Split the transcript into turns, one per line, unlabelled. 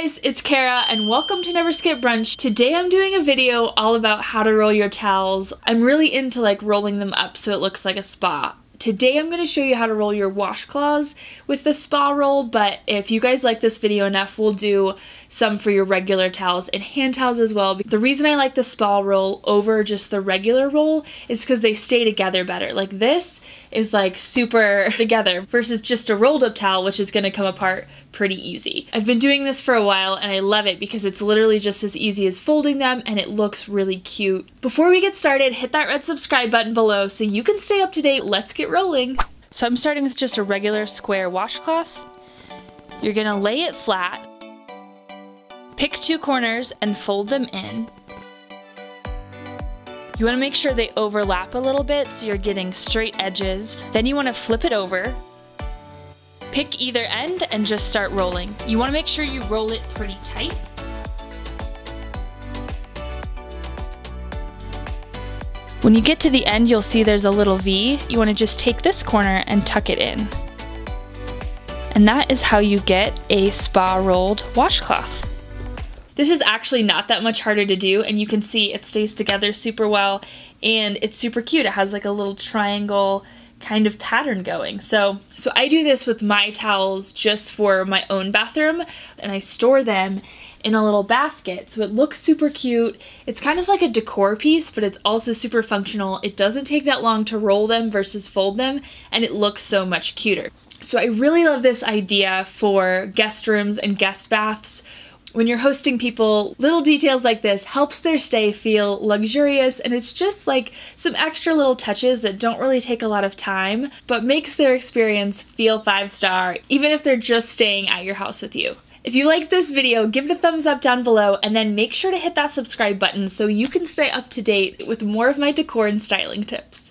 guys, it's Cara and welcome to Never Skip Brunch. Today I'm doing a video all about how to roll your towels. I'm really into like rolling them up so it looks like a spa. Today I'm going to show you how to roll your washcloths with the spa roll, but if you guys like this video enough, we'll do some for your regular towels and hand towels as well. The reason I like the spa roll over just the regular roll is because they stay together better. Like this is like super together versus just a rolled up towel, which is going to come apart pretty easy. I've been doing this for a while and I love it because it's literally just as easy as folding them and it looks really cute. Before we get started, hit that red subscribe button below so you can stay up to date. Let's get rolling. So I'm starting with just a regular square washcloth. You're gonna lay it flat Pick two corners and fold them in. You want to make sure they overlap a little bit so you're getting straight edges. Then you want to flip it over. Pick either end and just start rolling. You want to make sure you roll it pretty tight. When you get to the end, you'll see there's a little V. You want to just take this corner and tuck it in. And that is how you get a spa rolled washcloth. This is actually not that much harder to do and you can see it stays together super well and it's super cute. It has like a little triangle kind of pattern going. So, so I do this with my towels just for my own bathroom and I store them in a little basket. So it looks super cute. It's kind of like a decor piece, but it's also super functional. It doesn't take that long to roll them versus fold them, and it looks so much cuter. So I really love this idea for guest rooms and guest baths when you're hosting people, little details like this helps their stay feel luxurious and it's just like some extra little touches that don't really take a lot of time, but makes their experience feel five star, even if they're just staying at your house with you. If you liked this video, give it a thumbs up down below and then make sure to hit that subscribe button so you can stay up to date with more of my decor and styling tips.